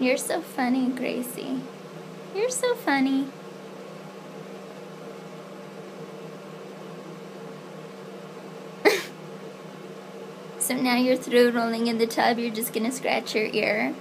You're so funny, Gracie. You're so funny. So now you're through rolling in the tub, you're just gonna scratch your ear.